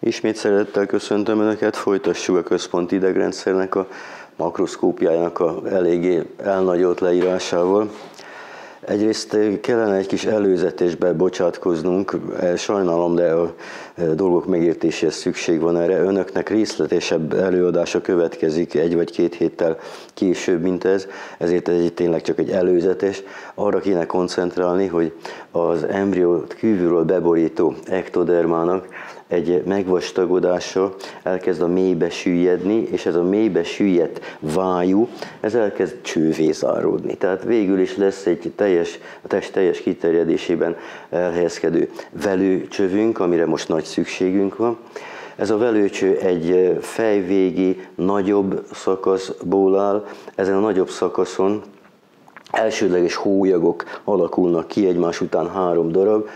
Ismét szeretettel köszöntöm Önöket, folytassuk a központi idegrendszernek a makroszkópiájának a eléggé elnagyolt leírásával. Egyrészt kellene egy kis előzetésbe bocsátkoznunk, sajnálom, de a dolgok megértéséhez szükség van erre. Önöknek részletesebb előadása következik egy vagy két héttel később, mint ez, ezért ez tényleg csak egy előzetes. Arra kéne koncentrálni, hogy az embriót kívülről beborító ektodermának egy megvastagodása elkezd a mélybe süllyedni, és ez a mélybe süllyedt vájú, ez elkezd csővé záródni. Tehát végül is lesz egy teljes, a test teljes kiterjedésében elhelyezkedő velőcsövünk, amire most nagy szükségünk van. Ez a velőcső egy fejvégi, nagyobb szakaszból áll. Ezen a nagyobb szakaszon elsődleges hólyagok alakulnak ki egymás után három darab,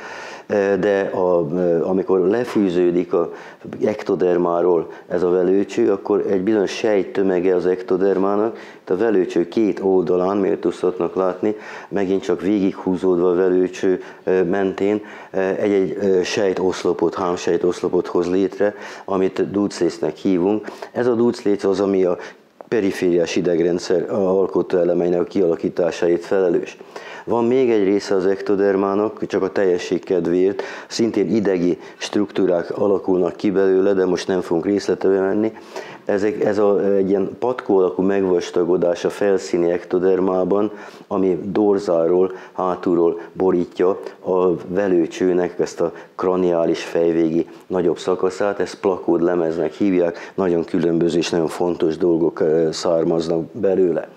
de a, amikor lefűződik a ektodermáról ez a velőcső, akkor egy bizonyos sejttömege az ektodermának, a velőcső két oldalán, méltóztatnak látni, megint csak végighúzódva a velőcső mentén egy-egy sejt oszlopot, hámsejt oszlopot hoz létre, amit dúclésznek hívunk. Ez a dúcléc az, ami a perifériás idegrendszer alkotó elemeinek a kialakításáért felelős. Van még egy része az ektodermának, csak a teljesség kedvéért, szintén idegi struktúrák alakulnak ki belőle, de most nem fogunk részletebe menni. Ezek, ez a, egy ilyen patkó alakú megvastagodás a felszíni ektodermában, ami dorzáról, hátulról borítja a velőcsőnek ezt a kraniális fejvégi nagyobb szakaszát, ezt plakód lemeznek hívják, nagyon különböző és nagyon fontos dolgok származnak belőle.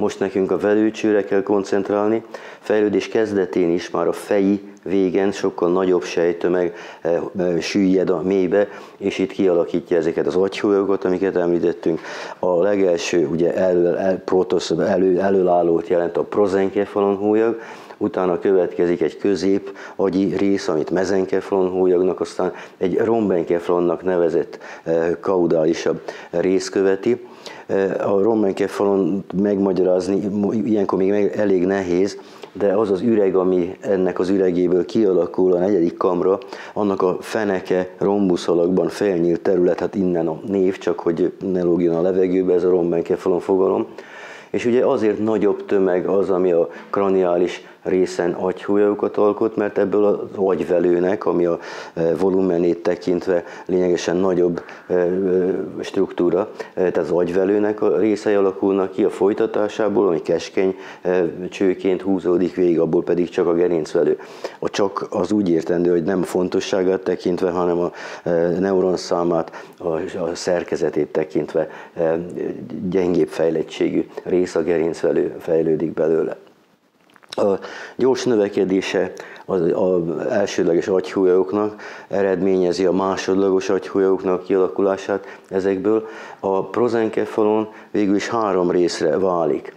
Most nekünk a velőcsőre kell koncentrálni. Fejlődés kezdetén is már a feji végen sokkal nagyobb sejtömeg eh, eh, süllyed a mélybe, és itt kialakítja ezeket az agyhólyokat, amiket említettünk. A legelső, ugye elő, el, protosz, elő, előállót jelent a prozenkefalon hólyag, utána következik egy közép agyi rész, amit mezenkefalon hólyagnak, aztán egy rombenkefalonnak nevezett eh, kaudálisabb rész követi a rommenkefalon megmagyarázni ilyenkor még elég nehéz, de az az üreg, ami ennek az üregéből kialakul a negyedik kamra, annak a feneke rombuszalakban felnyílt terület, hát innen a név, csak hogy ne lógjon a levegőbe ez a rommenkefalon fogalom. És ugye azért nagyobb tömeg az, ami a kraniális részen agyhólyagokat alkot, mert ebből az agyvelőnek, ami a e, volumenét tekintve lényegesen nagyobb e, e, struktúra, tehát az agyvelőnek a részei alakulnak ki a folytatásából, ami keskeny csőként húzódik végig, abból pedig csak a gerincvelő. A csak az úgy értendő, hogy nem fontosságát tekintve, hanem a neuron számát, a szerkezetét tekintve gyengébb fejlettségű rész a gerincvelő fejlődik belőle. A gyors növekedése az, az elsődleges agyhólyagoknak eredményezi a másodlagos agyhólyagoknak kialakulását ezekből. A prozenkefalon végül is három részre válik.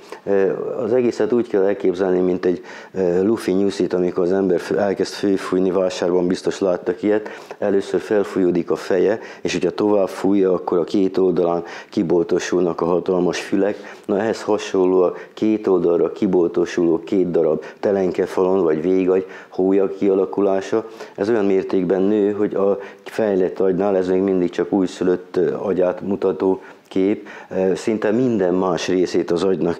Az egészet úgy kell elképzelni, mint egy lufi nyuszit, amikor az ember elkezd főfújni, vásárban biztos láttak ilyet, először felfújódik a feje, és hogyha tovább fújja, akkor a két oldalán kiboltosulnak a hatalmas fülek. Na ehhez hasonló a két oldalra kiboltosuló két darab telenkefalon vagy végagy hólyag kialakulása, ez olyan mértékben nő, hogy a fejlett agynál ez még mindig csak újszülött agyát mutató kép szinte minden más részét az agynak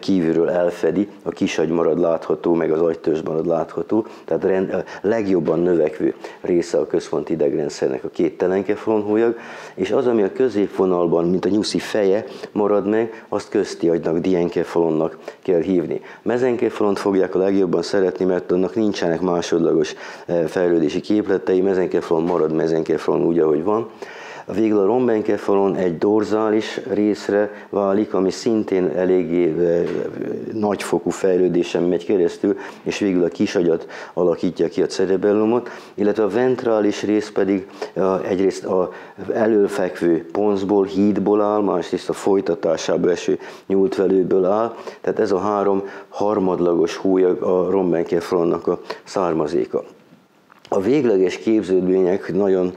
kívülről elfedi, a kisagy marad látható, meg az agytörzs marad látható, tehát rend, legjobban növekvő része a központi idegrendszernek a két telenkefalonhólyag, és az, ami a középvonalban, mint a nyuszi feje marad meg, azt közti agynak, dienkefalonnak kell hívni. Mezenkefalont fogják a legjobban szeretni, mert annak nincsenek másodlagos fejlődési képletei, mezenkefalon marad mezenkefalon úgy, ahogy van, Végül a rombenkefalon egy dorzális részre válik, ami szintén eléggé nagyfokú fejlődésen megy keresztül, és végül a kisagyat alakítja ki a cerebellumot, illetve a ventrális rész pedig egyrészt a előfekvő ponzból, hídból áll, másrészt a folytatásába eső nyúltvelőből áll, tehát ez a három harmadlagos húlyag a rombenkefalonnak a származéka. A végleges képződmények nagyon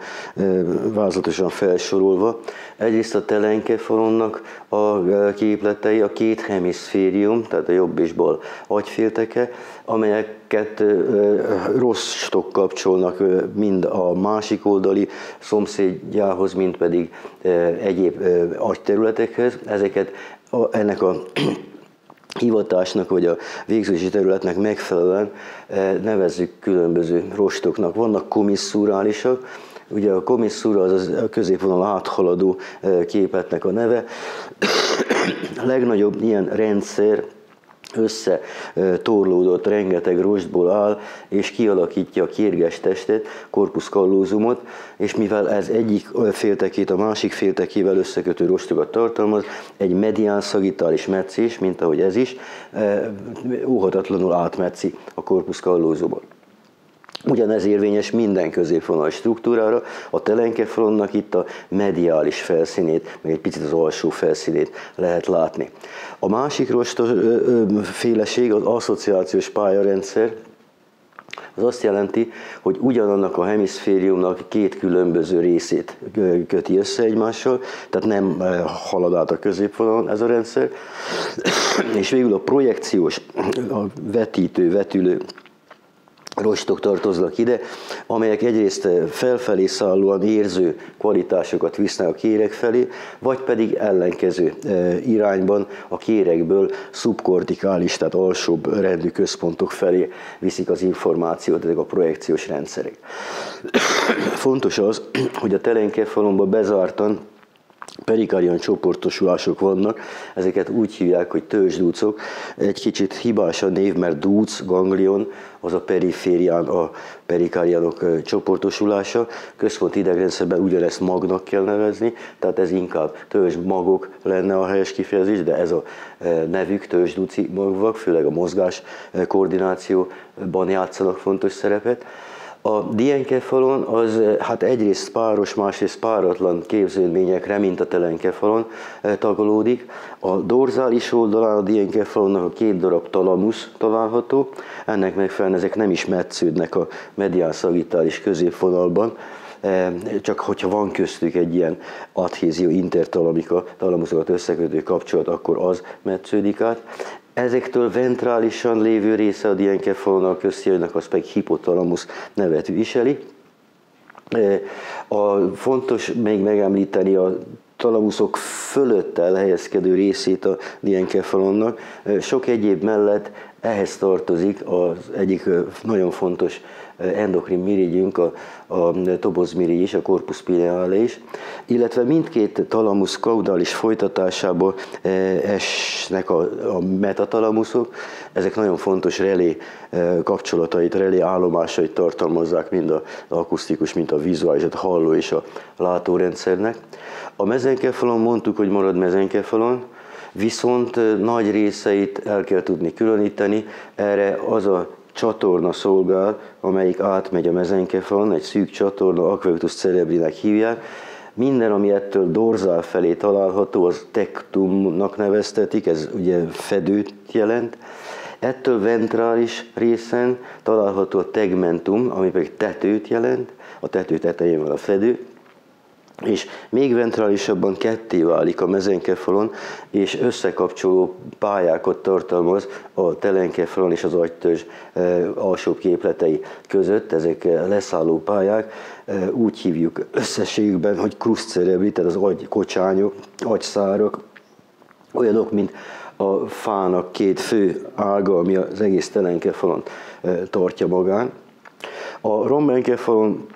vázlatosan felsorolva. Egyrészt a telenkefalonnak a képletei, a két hemiszférium, tehát a jobb és bal agyfélteke, amelyeket rossz stok kapcsolnak mind a másik oldali szomszédjához, mind pedig egyéb agyterületekhez. Ezeket ennek a hivatásnak vagy a végzési területnek megfelelően eh, nevezzük különböző rostoknak. Vannak komiszurálisak, ugye a komisszúra az a középvonal áthaladó eh, képetnek a neve. A legnagyobb ilyen rendszer összetorlódott, rengeteg rostból áll, és kialakítja a kérges testet, corpus callosumot, és mivel ez egyik féltekét a másik féltekével összekötő rostokat tartalmaz, egy medián szagitális meccés, mint ahogy ez is, óhatatlanul átmetszi a corpus callosumot. Ugyanez érvényes minden középvonal struktúrára, a telenkefalonnak itt a mediális felszínét, meg egy picit az alsó felszínét lehet látni. A másik féleség az asszociációs pályarendszer, az azt jelenti, hogy ugyanannak a hemiszfériumnak két különböző részét köti össze egymással, tehát nem halad át a középvonalon ez a rendszer, és végül a projekciós, a vetítő, vetülő rostok tartoznak ide, amelyek egyrészt felfelé szállóan érző kvalitásokat visznek a kérek felé, vagy pedig ellenkező e, irányban a kérekből szubkortikális, tehát alsóbb rendű központok felé viszik az információt ezek a projekciós rendszerek. Fontos az, hogy a telenkefalomba bezártan perikarion csoportosulások vannak, ezeket úgy hívják, hogy törzsdúcok. Egy kicsit hibás a név, mert dúc, ganglion, az a periférián a perikarianok csoportosulása. Központi idegrendszerben ugyanezt magnak kell nevezni, tehát ez inkább törzs magok lenne a helyes kifejezés, de ez a nevük törzsdúci magvak, főleg a mozgás koordinációban játszanak fontos szerepet. A dienkefalon az hát egyrészt páros, másrészt páratlan képződményekre, mint a telenkefalon eh, tagolódik. A dorzális oldalán a dienkefalonnak a két darab talamusz található, ennek megfelelően ezek nem is metsződnek a medián szagitális középvonalban, eh, csak hogyha van köztük egy ilyen adhézió intertalamika, talamuszokat összekötő kapcsolat, akkor az metsződik át. Ezektől ventrálisan lévő része a dienkefalonnak összejönnek, az pedig hipotalamus nevet viseli. E, a, fontos még megemlíteni a talamuszok fölött elhelyezkedő részét a dienkefalonnak. E, sok egyéb mellett ehhez tartozik az egyik nagyon fontos endokrin mirigyünk, a, a tobozmirigy is, a corpus pineale is, illetve mindkét talamusz kaudális folytatásából e, esnek a, a metatalamuszok, ezek nagyon fontos relé e, kapcsolatait, relé állomásait tartalmazzák mind az akusztikus, mint a vizuális, a halló és a látórendszernek. A mezenkefalon mondtuk, hogy marad mezenkefalon, viszont e, nagy részeit el kell tudni különíteni, erre az a csatorna szolgál, amelyik átmegy a mezenkefalon, egy szűk csatorna, aqueductus cerebrinek hívják. Minden, ami ettől dorzál felé található, az tektumnak neveztetik, ez ugye fedőt jelent. Ettől ventrális részen található a tegmentum, ami pedig tetőt jelent, a tető tetején van a fedő, és még ventrálisabban ketté válik a mezenkefalon, és összekapcsoló pályákat tartalmaz a telenkefalon és az agytörzs e, alsóbb képletei között, ezek leszálló pályák, e, úgy hívjuk összességükben, hogy kruszcerebri, tehát az agykocsányok, agyszárok, olyanok, mint a fának két fő ága, ami az egész telenkefalon e, tartja magán. A rombenkefalon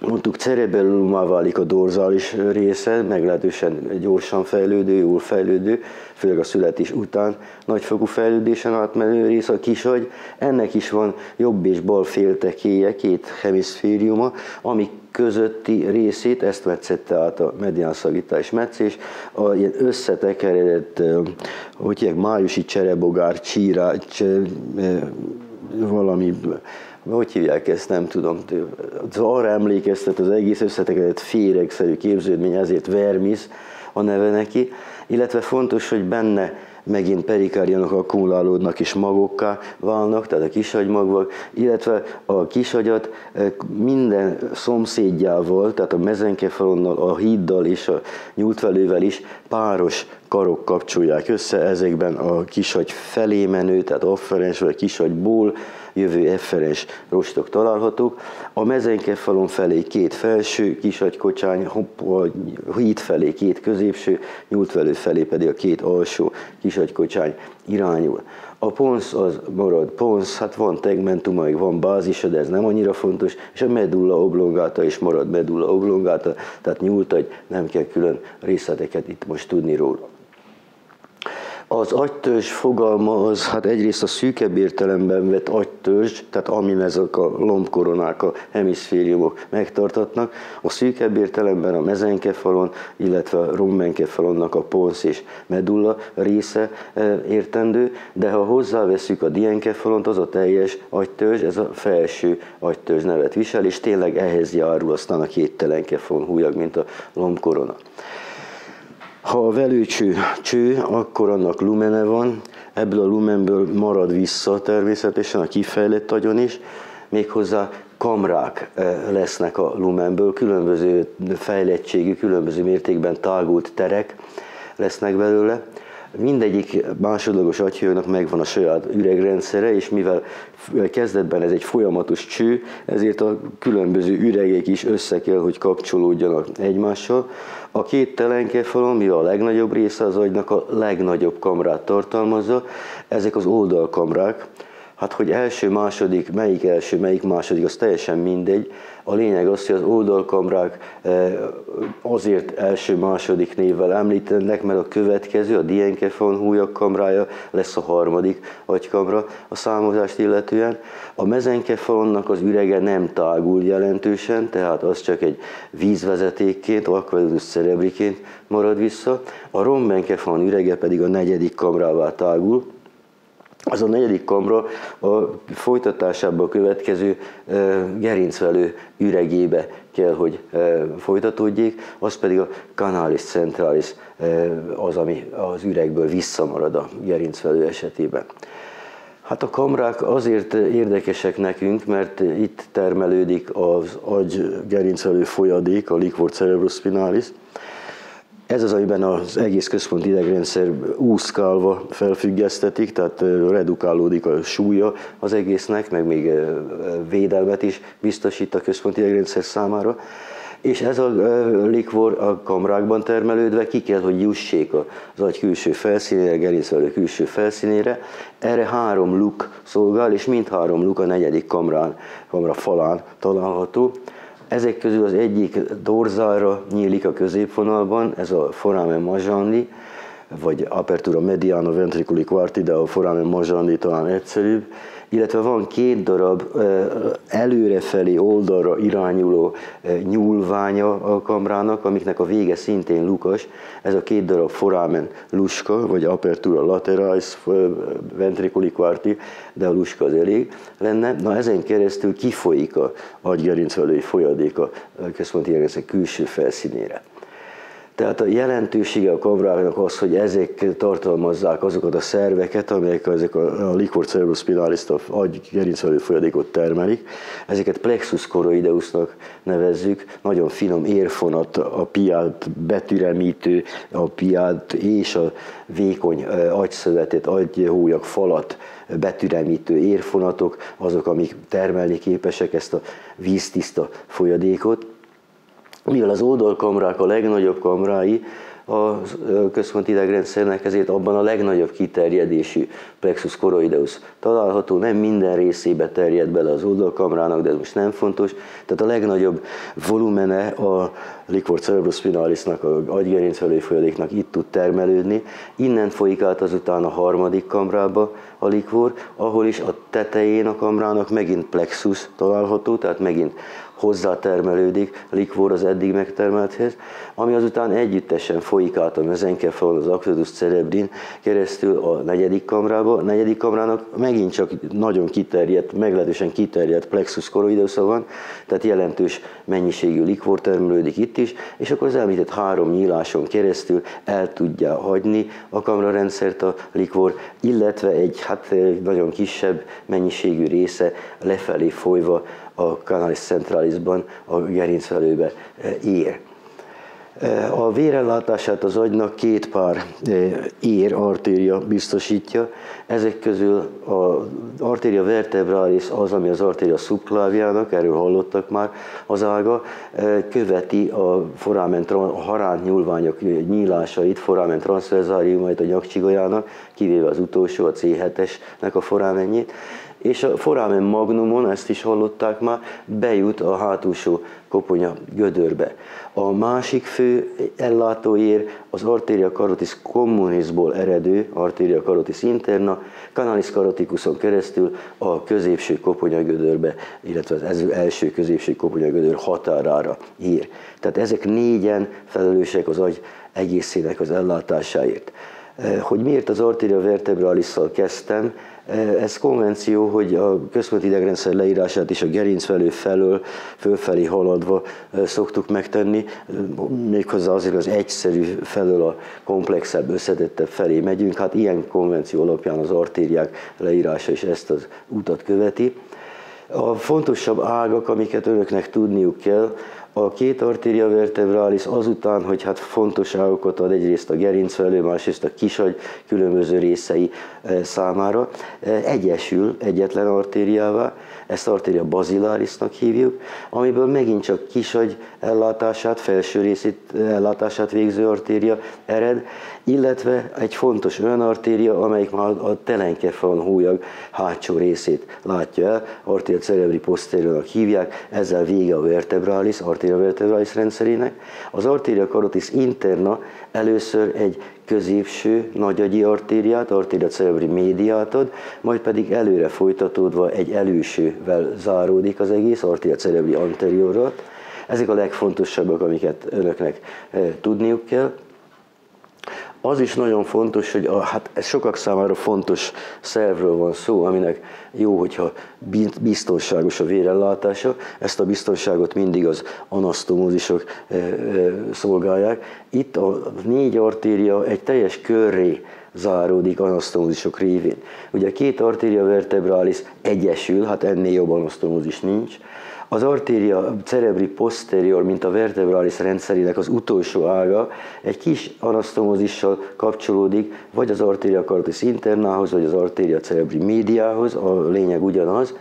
mondtuk cerebellumá válik a dorzális része, meglehetősen gyorsan fejlődő, jól fejlődő, főleg a születés után nagyfokú fejlődésen átmenő rész a kisagy. Ennek is van jobb és bal féltekéje, két hemiszfériuma, ami közötti részét, ezt metszette át a medián szavitás meccés, a ilyen összetekeredett, hogy hívják, májusi cserebogár, csírá, cse, valami hogy hívják ezt, nem tudom, az arra emlékeztet az egész összetekedett féregszerű képződmény, ezért vermis a neve neki, illetve fontos, hogy benne megint perikárionok akkumulálódnak és magokká válnak, tehát a kisagymagvak, illetve a kisagyat minden szomszédjával, tehát a mezenkefalonnal, a híddal és a nyúltvelővel is páros karok kapcsolják össze, ezekben a kisagy felé menő, tehát afferens vagy kisagyból jövő efferens rostok találhatók. A mezenkefalon felé két felső kisagykocsány, a híd felé két középső, nyúltvelő felé pedig a két alsó kisagykocsány irányul. A ponsz az marad ponsz, hát van tegmentumaig, van bázisa, de ez nem annyira fontos, és a medulla oblongata is marad medulla oblongata, tehát nyúltagy, nem kell külön részleteket itt most tudni róla. Az agytörzs fogalma az hát egyrészt a szűkebb értelemben vett agytörzs, tehát amin ezek a lombkoronák, a hemiszfériumok megtartatnak, a szűkebb értelemben a mezenkefalon, illetve a rommenkefalonnak a ponsz és medulla része e, értendő, de ha hozzáveszünk a dienkefalont, az a teljes agytörzs, ez a felső agytörzs nevet visel, és tényleg ehhez járul aztán a két telenkefalon hújag, mint a lombkorona. Ha a velőcső cső, akkor annak lumene van, ebből a lumenből marad vissza természetesen a kifejlett agyon is, méghozzá kamrák eh, lesznek a lumenből, különböző fejlettségű, különböző mértékben tágult terek lesznek belőle. Mindegyik másodlagos agyhőnek megvan a saját üregrendszere, és mivel kezdetben ez egy folyamatos cső, ezért a különböző üregek is össze kell, hogy kapcsolódjanak egymással. A két telenkefalon, mivel a legnagyobb része az agynak a legnagyobb kamrát tartalmazza, ezek az oldalkamrák, Hát, hogy első, második, melyik első, melyik második, az teljesen mindegy. A lényeg az, hogy az oldalkamrák eh, azért első, második névvel említenek, mert a következő, a dienkefon hújak kamrája lesz a harmadik agykamra a számozást illetően. A mezenkefonnak az ürege nem tágul jelentősen, tehát az csak egy vízvezetékként, aqueductus cerebriként marad vissza. A rombenkefon ürege pedig a negyedik kamrává tágul, az a negyedik kamra a folytatásában a következő gerincvelő üregébe kell, hogy folytatódjék, az pedig a canalis centralis az, ami az üregből visszamarad a gerincvelő esetében. Hát a kamrák azért érdekesek nekünk, mert itt termelődik az agy gerincvelő folyadék, a liquor cerebrospinalis, ez az, amiben az egész központi idegrendszer úszkálva felfüggesztetik, tehát redukálódik a súlya az egésznek, meg még védelmet is biztosít a központi idegrendszer számára. És ez a likvor a kamrákban termelődve ki kell, hogy jussék az agy külső felszínére, gerincvelő külső felszínére. Erre három luk szolgál, és mind három luk a negyedik kamrán, kamra falán található. Ezek közül az egyik dorzalra nyílik a középvonalban, ez a foramen majandi, vagy apertura mediano ventriculi quarti, de a foramen majandi talán egyszerűbb, illetve van két darab előrefelé oldalra irányuló nyúlványa a kamrának, amiknek a vége szintén lukas. Ez a két darab foramen luska, vagy apertura lateralis ventriculi quarti, de a luska az elég lenne. Na ezen keresztül kifolyik a agygerincvelői folyadék a központi külső felszínére. Tehát a jelentősége a kamráknak az, hogy ezek tartalmazzák azokat a szerveket, amelyek ezek a, a liquor cerebrospinalis, a agy gerincvelő folyadékot termelik. Ezeket plexus choroideusnak nevezzük, nagyon finom érfonat, a piát betüremítő, a piát és a vékony agyszövetet, agyhólyag falat betüremítő érfonatok, azok, amik termelni képesek ezt a víztiszta folyadékot mivel az oldalkamrák a legnagyobb kamrái, a központi idegrendszernek ezért abban a legnagyobb kiterjedésű plexus choroideus található, nem minden részébe terjed bele az oldalkamrának, de ez most nem fontos. Tehát a legnagyobb volumene a liquor cerebrospinalisnak, a agygerinc folyadéknak itt tud termelődni. Innen folyik át azután a harmadik kamrába a likvor, ahol is a tetején a kamrának megint plexus található, tehát megint hozzátermelődik likvor az eddig megtermelthez, ami azután együttesen folyik át a mezenkefalon, az aqueductus cerebrin keresztül a negyedik kamrába. A negyedik kamrának megint csak nagyon kiterjedt, meglehetősen kiterjedt plexus koroidosza van, tehát jelentős mennyiségű likvor termelődik itt is, és akkor az említett három nyíláson keresztül el tudja hagyni a kamrarendszert a likvor, illetve egy hát nagyon kisebb mennyiségű része lefelé folyva a canalis centralisban, a gerincvelőbe ér. A vérellátását az agynak két pár ér, artéria biztosítja. Ezek közül az artéria vertebralis az, ami az artéria subclaviának, erről hallottak már az ága, követi a foramen, a haránt nyúlványok nyílásait, foramen transversáriumait a nyakcsigolyának, kivéve az utolsó, a C7-esnek a foramennyit és a foramen magnumon, ezt is hallották már, bejut a hátulsó koponya gödörbe. A másik fő ellátóér az arteria carotis communisból eredő arteria carotis interna, canalis caroticuson keresztül a középső koponyagödörbe, illetve az első középső koponyagödör határára ír. Tehát ezek négyen felelősek az agy egészének az ellátásáért. Eh, hogy miért az arteria vertebralisszal kezdtem, ez konvenció, hogy a központi idegrendszer leírását is a gerincvelő felől fölfelé haladva eh, szoktuk megtenni, eh, méghozzá azért az egyszerű felől a komplexebb, összetettebb felé megyünk. Hát ilyen konvenció alapján az artériák leírása is ezt az utat követi. A fontosabb ágak, amiket önöknek tudniuk kell, a két artéria vertebralis azután, hogy hát fontos ágokat ad egyrészt a gerincvelő, másrészt a kisagy különböző részei e, számára, e, egyesül egyetlen artériává, ezt artéria bazilárisnak hívjuk, amiből megint csak kisagy ellátását, felső részét ellátását végző artéria ered, illetve egy fontos olyan artéria, amelyik már a telenkefalon hólyag hátsó részét látja el, artéria cerebri posteriornak hívják, ezzel vége a vertebralis, artéria vertebralis rendszerének. Az artéria carotis interna először egy középső nagyagyi artériát, artéria cerebri médiát ad, majd pedig előre folytatódva egy elősővel záródik az egész, artéria cerebri anteriorat. Ezek a legfontosabbak, amiket önöknek eh, tudniuk kell. Az is nagyon fontos, hogy a, hát ez sokak számára fontos szervről van szó, aminek jó, hogyha biztonságos a vérellátása. Ezt a biztonságot mindig az anasztomózisok e, e, szolgálják. Itt a négy artéria egy teljes körré záródik anasztomózisok révén. Ugye a két artéria vertebralis egyesül, hát ennél jobb anasztomózis nincs, az artéria cerebri posterior, mint a vertebralis rendszerének az utolsó ága, egy kis anasztomózissal kapcsolódik, vagy az artéria carotis internához, vagy az artéria cerebri médiához, a lényeg ugyanaz.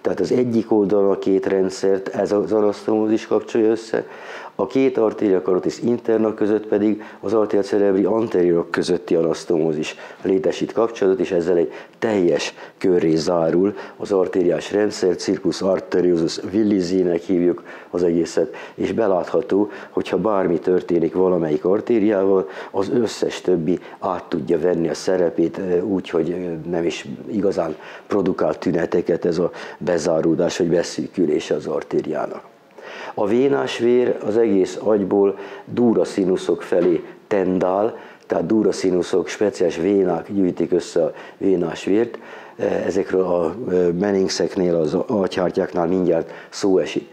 Tehát az egyik oldalon a két rendszert ez az anasztomózis kapcsolja össze, a két artéria carotis interna között pedig az artéria cerebri anteriorok közötti anasztomózis létesít kapcsolatot, és ezzel egy teljes körré zárul az artériás rendszer, circus arteriosus villisinek hívjuk az egészet, és belátható, hogyha bármi történik valamelyik artériával, az összes többi át tudja venni a szerepét úgy, hogy nem is igazán produkál tüneteket ez a bezáródás vagy beszűkülés az artériának. A vénás vér az egész agyból színuszok felé tendál, tehát színuszok, speciális vénák gyűjtik össze a vénás vért. Ezekről a meningseknél, az agyhártyáknál mindjárt szó esik.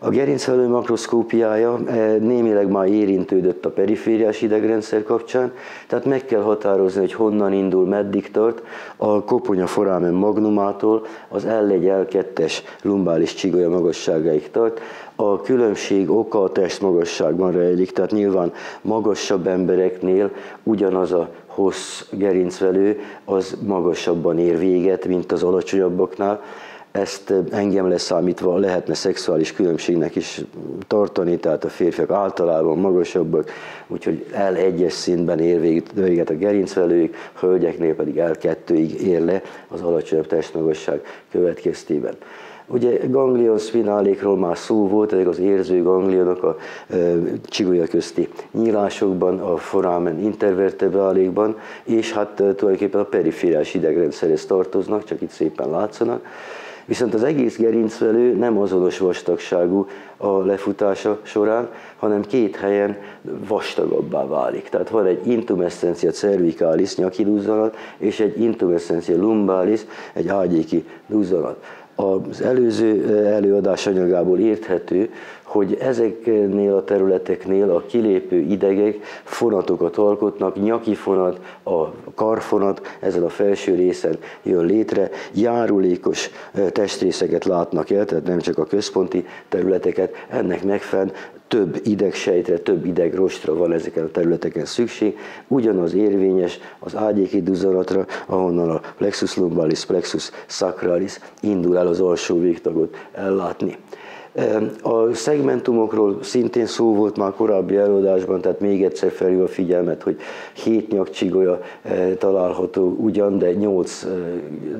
A gerincvelő makroszkópiája eh, némileg már érintődött a perifériás idegrendszer kapcsán, tehát meg kell határozni, hogy honnan indul, meddig tart, a koponya foramen magnumától az L1, L2-es lumbális csigolya magasságáig tart. A különbség oka a test magasságban rejlik, tehát nyilván magasabb embereknél ugyanaz a hossz gerincvelő az magasabban ér véget, mint az alacsonyabbaknál ezt engem leszámítva lehetne szexuális különbségnek is tartani, tehát a férfiak általában magasabbak, úgyhogy el egyes szintben ér véget a gerincvelőig, hölgyeknél pedig el kettőig ér le az alacsonyabb testmagasság következtében. Ugye ganglion spinalékról már szó volt, ezek az érző ganglionok a e, csigolya közti nyílásokban, a foramen intervertebrálékban, és hát tulajdonképpen a perifériás idegrendszerhez tartoznak, csak itt szépen látszanak Viszont az egész gerincvelő nem azonos vastagságú a lefutása során, hanem két helyen vastagabbá válik. Tehát van egy intumescencia cervicalis nyaki duzzanat, és egy intumescencia lumbalis, egy ágyéki duzzanat. Az előző előadás anyagából érthető, hogy ezeknél a területeknél a kilépő idegek fonatokat alkotnak, nyaki fonat, a karfonat ezen a felső részen jön létre, járulékos testrészeket látnak el, tehát nem csak a központi területeket, ennek megfelelően több idegsejtre, több idegrostra van ezeken a területeken szükség. Ugyanaz érvényes az ágyéki duzzanatra, ahonnan a plexus lumbalis, plexus sacralis indul el az alsó végtagot ellátni. A szegmentumokról szintén szó volt már korábbi előadásban, tehát még egyszer felhív a figyelmet, hogy hét nyakcsigolya eh, található ugyan, de nyolc eh,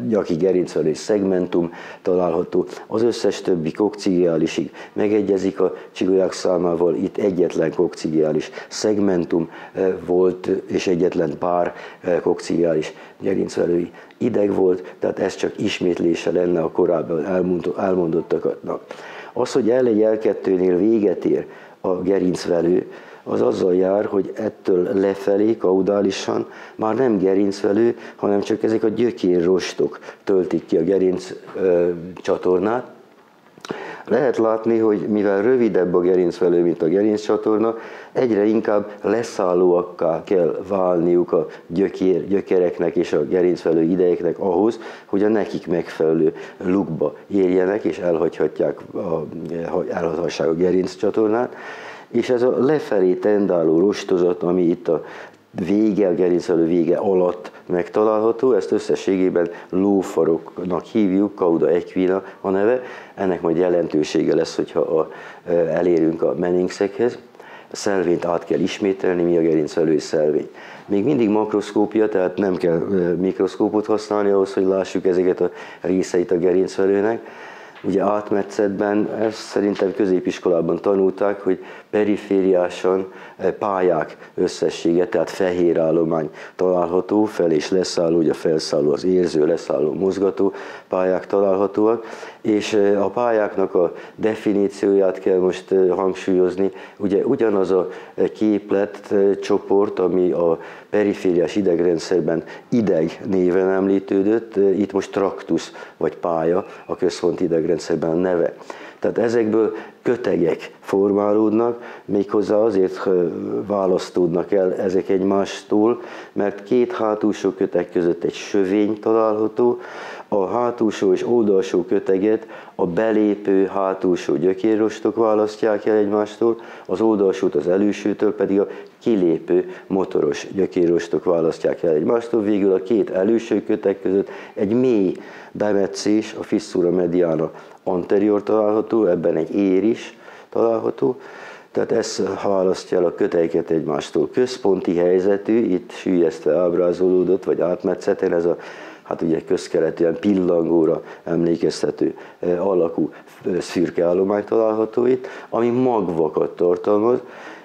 nyaki gerincvelő szegmentum található. Az összes többi kokcigiálisig megegyezik a csigolyák számával, itt egyetlen kokcigiális szegmentum eh, volt, és egyetlen pár kokcigiális gerincvelői ideg volt, tehát ez csak ismétlése lenne a korábban elmondottaknak. Az, hogy L1-L2-nél véget ér a gerincvelő, az azzal jár, hogy ettől lefelé, kaudálisan már nem gerincvelő, hanem csak ezek a gyökérrostok töltik ki a gerinc ö, csatornát, lehet látni, hogy mivel rövidebb a gerincvelő, mint a gerincsatorna, egyre inkább leszállóakká kell válniuk a gyökér, gyökereknek és a gerincvelő idejeknek ahhoz, hogy a nekik megfelelő lukba érjenek és elhagyhatják a, elhagyhassák a gerinccsatornát. És ez a lefelé tendáló rostozat, ami itt a vége, a gerincvelő vége alatt megtalálható, ezt összességében lófaroknak hívjuk, cauda equina a neve, ennek majd jelentősége lesz, hogyha a, elérünk a meningsekhez. A szelvényt át kell ismételni, mi a gerincvelő szelvény. Még mindig makroszkópia, tehát nem kell mikroszkópot használni ahhoz, hogy lássuk ezeket a részeit a gerincvelőnek ugye átmetszetben, ezt szerintem középiskolában tanulták, hogy perifériásan eh, pályák összessége, tehát fehér állomány található, fel és leszálló, ugye felszálló az érző, leszálló mozgató pályák találhatóak, és a pályáknak a definícióját kell most hangsúlyozni. Ugye ugyanaz a képlet csoport, ami a perifériás idegrendszerben ideg néven említődött, itt most traktus vagy pálya a központi idegrendszerben a neve. Tehát ezekből kötegek formálódnak, méghozzá azért választódnak el ezek egymástól, mert két hátulsó kötek között egy sövény található, a hátulsó és oldalsó köteget a belépő hátulsó gyökérrostok választják el egymástól, az oldalsót az elősőtől pedig a kilépő motoros gyökérrostok választják el egymástól. Végül a két előső kötek között egy mély bemetszés, a fissura mediana anterior található, ebben egy ér is található, tehát ez választja el a köteiket egymástól. Központi helyzetű, itt sűjesztve ábrázolódott, vagy átmetszeten, ez a hát ugye közkeletűen pillangóra emlékeztető eh, alakú eh, szürke állomány található itt, ami magvakat tartalmaz,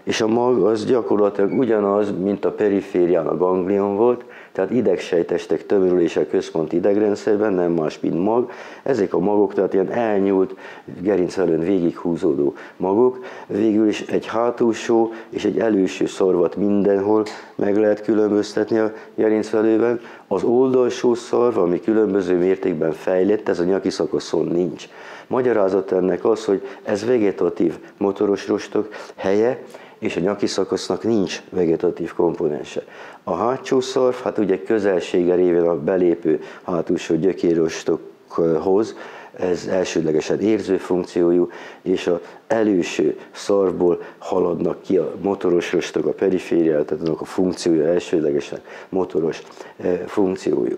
és a mag az gyakorlatilag ugyanaz, mint a periférián a ganglion volt, tehát idegsejtestek tömörülése központi idegrendszerben, nem más, mint mag. Ezek a magok, tehát ilyen elnyúlt, gerincvelőn végighúzódó magok, végül is egy hátulsó és egy előső szorvat mindenhol meg lehet különböztetni a gerincvelőben. Az oldalsó szarv, ami különböző mértékben fejlett, ez a nyaki szakaszon nincs. Magyarázat ennek az, hogy ez vegetatív motoros rostok helye, és a nyaki szakasznak nincs vegetatív komponense. A hátsó szarv, hát ugye közelsége révén a belépő hátulsó gyökérostokhoz, ez elsődlegesen érző funkciójú, és a előső szarvból haladnak ki a motoros rostok, a perifériát, tehát annak a funkciója elsődlegesen motoros eh, funkciójú.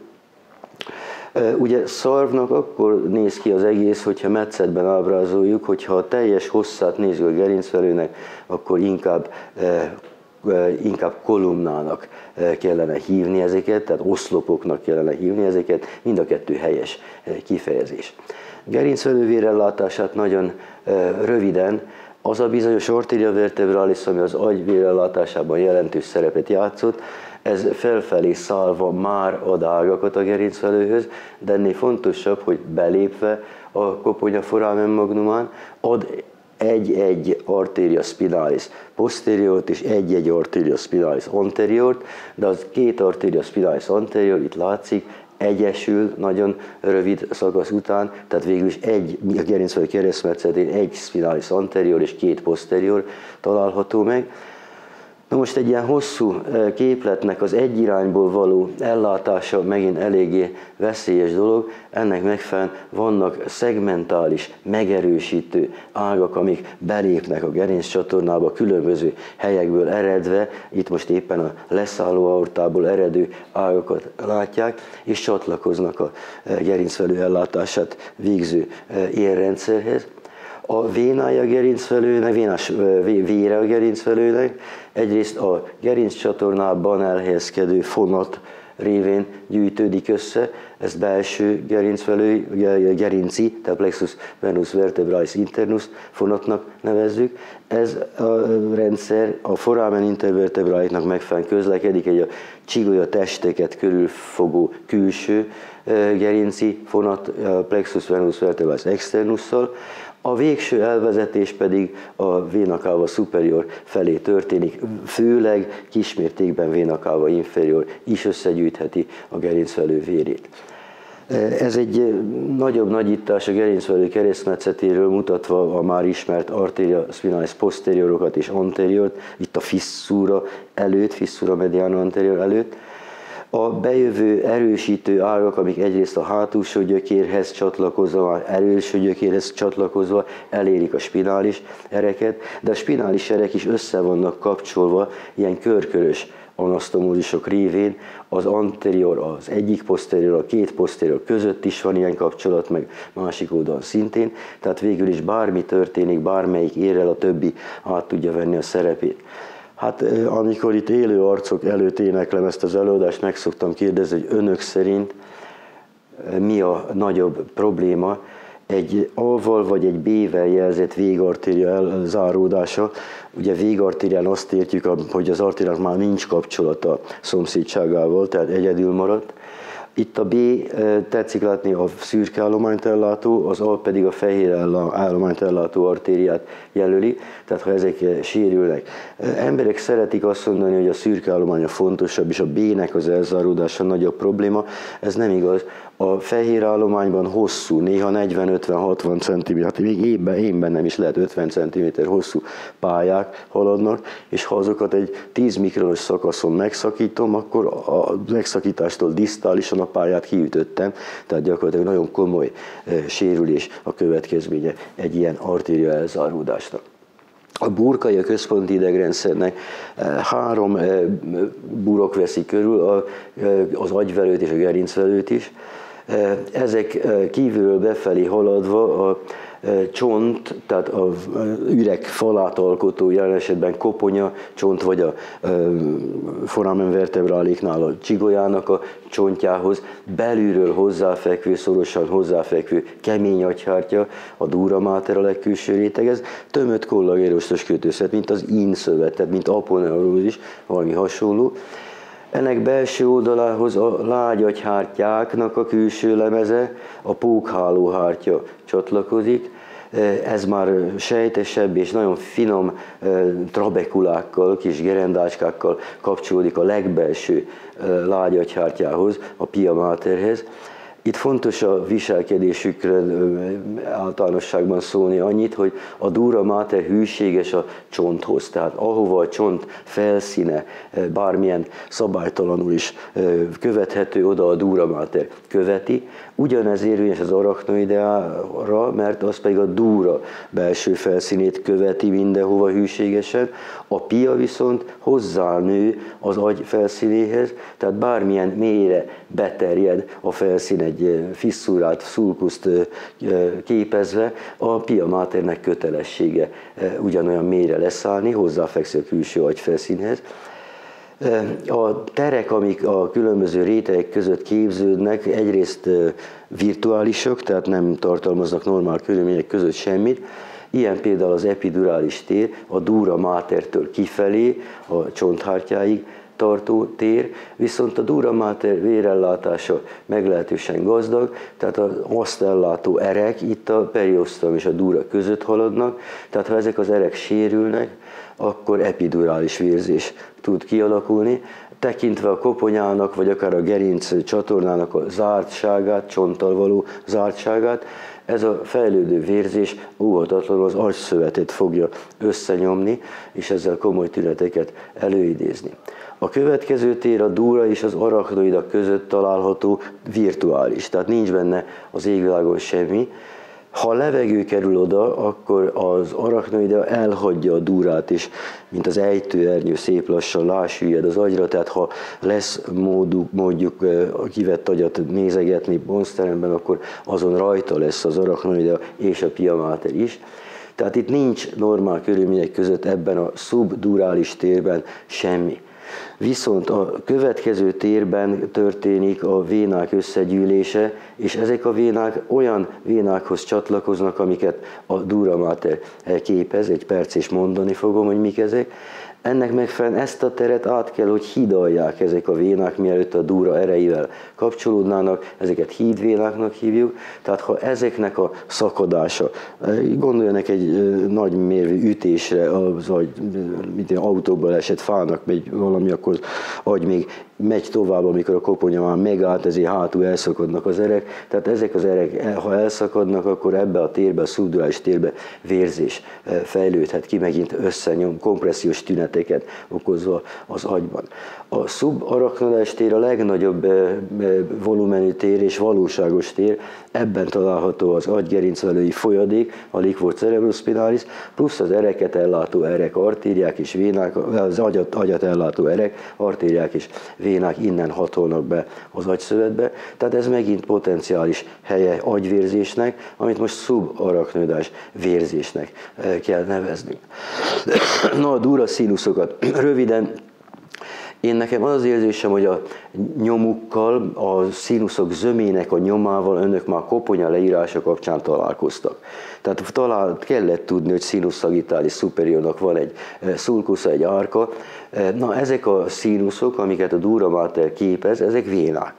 Ugye szarvnak akkor néz ki az egész, hogyha metszetben ábrázoljuk, hogyha a teljes hosszát nézzük a gerincvelőnek, akkor inkább inkább kolumnának kellene hívni ezeket, tehát oszlopoknak kellene hívni ezeket, mind a kettő helyes kifejezés. Gerincvelő vérellátását nagyon röviden Az a bizonyos arteria vertebralis, ami az agy vérellátásában jelentős szerepet játszott, ez felfelé szálva már ad ágakat a gerincvelőhöz, de ennél fontosabb, hogy belépve a koponya foramen magnumán ad egy-egy arteria spinalis posteriort és egy-egy arteria spinalis anteriort, de az két arteria spinalis anterior, itt látszik, egyesül nagyon rövid szakasz után, tehát végül is egy, a gerincvelő keresztmetszetén egy spinalis anterior és két posterior található meg, Na most egy ilyen hosszú képletnek az egy irányból való ellátása megint eléggé veszélyes dolog, ennek megfelelően vannak szegmentális, megerősítő ágak, amik belépnek a gerincsatornába különböző helyekből eredve, itt most éppen a leszálló aortából eredő ágakat látják, és csatlakoznak a gerincvelő ellátását végző érrendszerhez a vénája a gerincvelőnek, vénás vére a gerincvelőnek, egyrészt a gerincsatornában elhelyezkedő fonat révén gyűjtődik össze, ezt belső gerincvelő, gerinci, tehát plexus venus vertebralis internus fonatnak nevezzük. Ez a rendszer a foramen intervertebralisnak megfelelően közlekedik egy a csigolya testeket körülfogó külső gerinci fonat, plexus venus vertebralis externusszal, a végső elvezetés pedig a vénakáva superior felé történik, főleg kismértékben vénakáva inferior is összegyűjtheti a gerincvelő vérét. Ez egy nagyobb nagyítás a gerincvelő keresztmetszetéről mutatva a már ismert arteria spinalis posteriorokat és anteriort, itt a fissura előtt, fissura mediano anterior előtt, a bejövő erősítő ágak, amik egyrészt a hátulsó gyökérhez csatlakozva, a erőső gyökérhez csatlakozva elérik a spinális ereket, de a spinális erek is össze vannak kapcsolva ilyen körkörös anasztomózisok révén, az anterior, az egyik posterior, a két posterior között is van ilyen kapcsolat, meg másik oldalon szintén, tehát végül is bármi történik, bármelyik érrel a többi át tudja venni a szerepét. Hát amikor itt élő arcok előtt éneklem ezt az előadást, meg szoktam kérdezni, hogy önök szerint mi a nagyobb probléma, egy A-val vagy egy B-vel jelzett végartéria elzáródása. Ugye végartérián azt értjük, hogy az artériának már nincs kapcsolata szomszédságával, tehát egyedül maradt. Itt a B tetszik látni a szürke állományt ellátó, az A pedig a fehér állományt ellátó artériát jelöli, tehát ha ezek sérülnek. Emberek szeretik azt mondani, hogy a szürke állomány a fontosabb, és a B-nek az elzáródása nagyobb probléma. Ez nem igaz a fehér állományban hosszú, néha 40-50-60 cm, még évben, évben nem is lehet 50 cm hosszú pályák haladnak, és ha azokat egy 10 mikronos szakaszon megszakítom, akkor a megszakítástól disztálisan a pályát kiütöttem, tehát gyakorlatilag nagyon komoly sérülés a következménye egy ilyen artéria elzáródásnak. A burkai a központi idegrendszernek három burok veszi körül, az agyvelőt és a gerincvelőt is. Ezek kívülről befelé haladva a csont, tehát a üreg falát alkotó, jelen esetben koponya csont, vagy a foramen vertebráléknál a csigolyának a csontjához, belülről hozzáfekvő, szorosan hozzáfekvő kemény agyhártya, a dura a legkülső réteg, ez tömött kollagérosztos kötőszet, mint az szövet, tehát mint aponeurózis, valami hasonló. Ennek belső oldalához a lágyagyhártyáknak a külső lemeze, a pókhálóhártya csatlakozik, ez már sejtesebb és nagyon finom trabekulákkal, kis gerendácskákkal kapcsolódik a legbelső lágyagyhártyához, a pia materhez. Itt fontos a viselkedésükre általánosságban szólni annyit, hogy a dura mater hűséges a csonthoz, tehát ahova a csont felszíne bármilyen szabálytalanul is követhető, oda a dura mater követi. Ugyanez érvényes az arachnoideára, mert az pedig a dúra belső felszínét követi mindenhova hűségesen, a pia viszont hozzánő az agy felszínéhez, tehát bármilyen mélyre beterjed a felszín egy fisszurát, szulkuszt képezve, a pia máternek kötelessége ugyanolyan mélyre leszállni, hozzáfekszik a külső agyfelszínhez, a terek, amik a különböző rétegek között képződnek, egyrészt virtuálisok, tehát nem tartalmaznak normál körülmények között semmit, Ilyen például az epidurális tér a dura mátertől kifelé, a csonthártyáig tartó tér, viszont a dura máter vérellátása meglehetősen gazdag, tehát azt ellátó erek itt a periosztom és a dura között haladnak, tehát ha ezek az erek sérülnek, akkor epidurális vérzés tud kialakulni, tekintve a koponyának, vagy akár a gerinc csatornának a zártságát, csonttal való zártságát, ez a fejlődő vérzés óhatatlanul az agyszövetét fogja összenyomni, és ezzel komoly tüneteket előidézni. A következő tér a dúra és az arachnoida között található virtuális, tehát nincs benne az égvilágon semmi, ha a levegő kerül oda, akkor az arachnoida elhagyja a durát is, mint az ejtőernyő szép lassan lásüllyed az agyra, tehát ha lesz móduk, mondjuk a kivett agyat nézegetni bonzteremben, akkor azon rajta lesz az arachnoida és a piamáter is. Tehát itt nincs normál körülmények között ebben a szubdurális térben semmi. Viszont a következő térben történik a vénák összegyűlése, és ezek a vénák olyan vénákhoz csatlakoznak, amiket a Dura Mater képez, egy perc és mondani fogom, hogy mik ezek, ennek megfelelően ezt a teret át kell, hogy hidalják ezek a vénák, mielőtt a dúra erejével kapcsolódnának, ezeket hídvénáknak hívjuk, tehát ha ezeknek a szakadása, gondoljanak egy nagy mérvű ütésre, az, vagy mint autóból esett fának megy valami, akkor agy még megy tovább, amikor a koponya már megállt, ezért hátul elszakadnak az erek. Tehát ezek az erek, ha elszakadnak, akkor ebbe a térbe, a szubdurális térbe vérzés eh, fejlődhet ki, megint összenyom, kompressziós tüneteket okozva az agyban. A szubarachnoides tér a legnagyobb eh, eh, volumenű tér és valóságos tér, ebben található az agygerincvelői folyadék, a liquor cerebrospinalis, plusz az ereket ellátó erek, artériák és vénák, az agyat, agyat ellátó erek, artériák és innen hatolnak be az agyszövetbe, tehát ez megint potenciális helye agyvérzésnek, amit most szubarachnoidás vérzésnek eh, kell nevezni. Na, a dura színuszokat röviden én nekem az az érzésem, hogy a nyomukkal, a színuszok zömének a nyomával önök már koponya leírása kapcsán találkoztak. Tehát talán kellett tudni, hogy színusz szagittális superiornak van egy eh, szulkusza, egy árka. Eh, na, ezek a színuszok, amiket a dura mater képez, ezek vénák.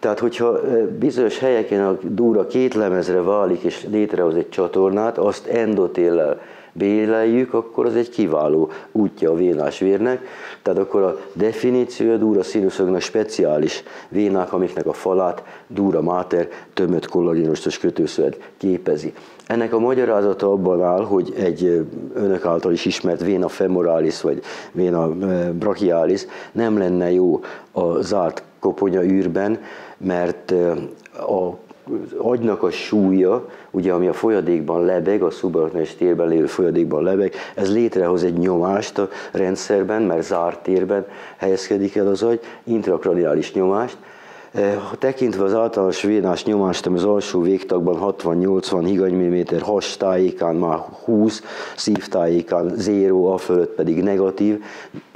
Tehát, hogyha eh, bizonyos helyeken a dúra két lemezre válik és létrehoz egy csatornát, azt endotéllel béleljük, akkor az egy kiváló útja a vénás vérnek. Tehát akkor a definíció a dura színuszoknak speciális vénák, amiknek a falát dura mater tömött kollagénostos kötőszövet képezi. Ennek a magyarázata abban áll, hogy egy önök által is ismert véna femoralis vagy véna brachialis nem lenne jó a zárt koponya űrben, mert a agynak a súlya, ugye ami a folyadékban lebeg, a szubarachnoides térben lévő folyadékban lebeg, ez létrehoz egy nyomást a rendszerben, mert zárt térben helyezkedik el az agy, intrakraniális nyomást, Eh, tekintve az általános vénás nyomást, az alsó végtagban 60-80 higanymilliméter, has tájékán már 20, szívtájékán 0, a fölött pedig negatív,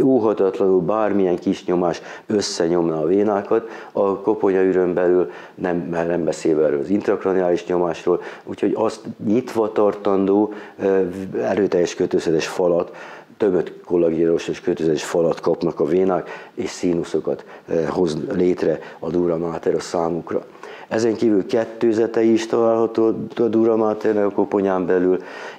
óhatatlanul bármilyen kis nyomás összenyomna a vénákat, a koponyaürön belül nem, nem beszélve erről az intrakraniális nyomásról, úgyhogy azt nyitva tartandó eh, erőteljes kötőszedes falat többet kollagénos és kötőzetes falat kapnak a vénák, és színuszokat eh, hoz létre a dura mater a számukra. Ezen kívül kettőzetei is található a dura maternek a koponyán belül,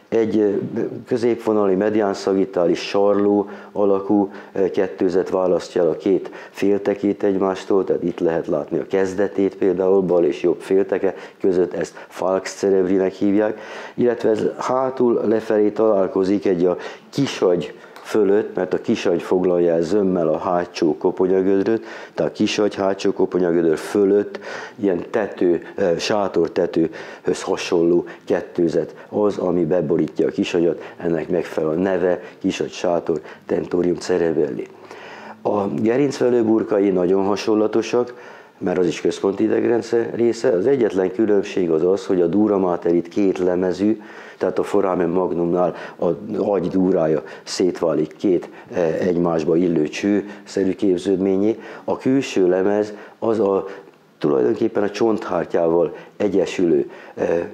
egy középvonali mediánszagittális sarló alakú kettőzet választja el a két féltekét egymástól, tehát itt lehet látni a kezdetét például, bal és jobb félteke között, ezt falx cerebrinek hívják, illetve ez hátul lefelé találkozik egy a kisagy fölött, mert a kisagy foglalja el zömmel a hátsó koponyagödröt, tehát a kisagy hátsó koponyagödör fölött ilyen tető, sátor tetőhöz hasonló kettőzet az, ami beborítja a kisagyat, ennek megfelel a neve, kisagy sátor, tentorium cerebelli. A gerincvelőburkai nagyon hasonlatosak, mert az is központi idegrendszer része. Az egyetlen különbség az az, hogy a dura két lemezű, tehát a foramen magnumnál a agy dúrája szétválik két e, egymásba illő cső-szerű képződményé. A külső lemez az a tulajdonképpen a csonthártyával egyesülő e,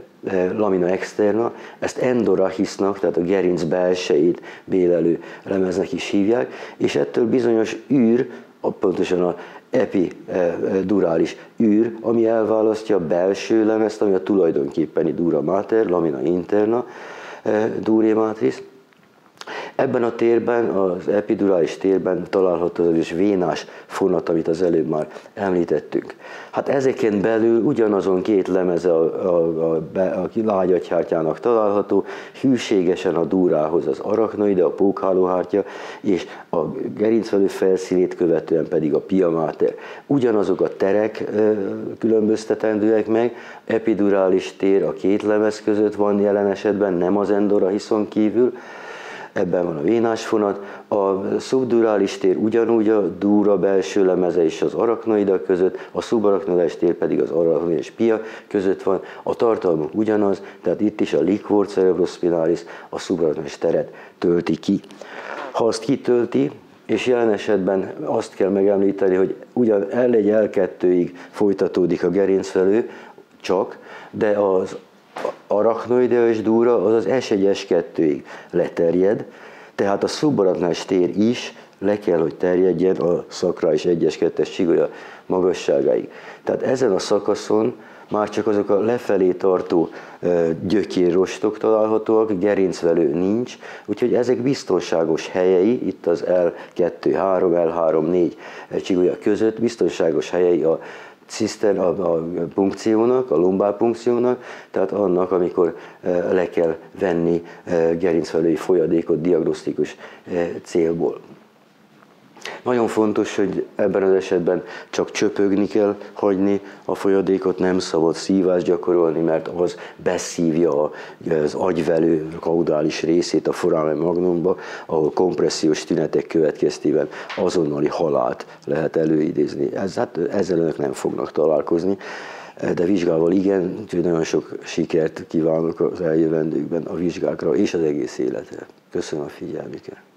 lamina externa, ezt endorachisnak, tehát a gerinc belsejét bélelő lemeznek is hívják, és ettől bizonyos űr, pontosan a epidurális űr, ami elválasztja a belső lemezt, ami a tulajdonképpeni dura mater, lamina interna, durae matrice, Ebben a térben, az epidurális térben található az is vénás fonat, amit az előbb már említettünk. Hát ezeken belül ugyanazon két lemeze a, a, a, a lágyagyhártyának található, hűségesen a dúrához az arachnoide, a pókhálóhártya, és a gerincvelő felszínét követően pedig a piamáter. Ugyanazok a terek különböztetendőek meg, epidurális tér a két lemez között van jelen esetben, nem az hiszon kívül, ebben van a vénás fonat, a szubdurális tér ugyanúgy a dúra belső lemeze és az araknoida között, a szubaraknoides tér pedig az araknoida és pia között van, a tartalmuk ugyanaz, tehát itt is a liquor cerebrospinalis a szubaraknoides teret tölti ki. Ha azt kitölti, és jelen esetben azt kell megemlíteni, hogy ugyan L1 L2-ig folytatódik a gerincvelő, csak, de az arachnoideus dúra az az S1 S2-ig leterjed, tehát a szubaraknás tér is le kell, hogy terjedjen a szakra és 1-es 2-es csigolya magasságáig. Tehát ezen a szakaszon már csak azok a lefelé tartó gyökérrostok találhatóak, gerincvelő nincs, úgyhogy ezek biztonságos helyei, itt az L2, 3, L3, 4 csigolya között biztonságos helyei a ciszter a, a punkciónak, a lombár punkciónak, tehát annak, amikor e, le kell venni e, gerincvelői folyadékot diagnosztikus e, célból. Nagyon fontos, hogy ebben az esetben csak csöpögni kell hagyni a folyadékot, nem szabad szívást gyakorolni, mert az beszívja az agyvelő kaudális részét a foramen magnumba, ahol kompressziós tünetek következtében azonnali halált lehet előidézni. Ez, hát ezzel önök nem fognak találkozni de vizsgával igen, úgyhogy nagyon sok sikert kívánok az eljövendőkben a vizsgákra és az egész életre. Köszönöm a figyelmüket.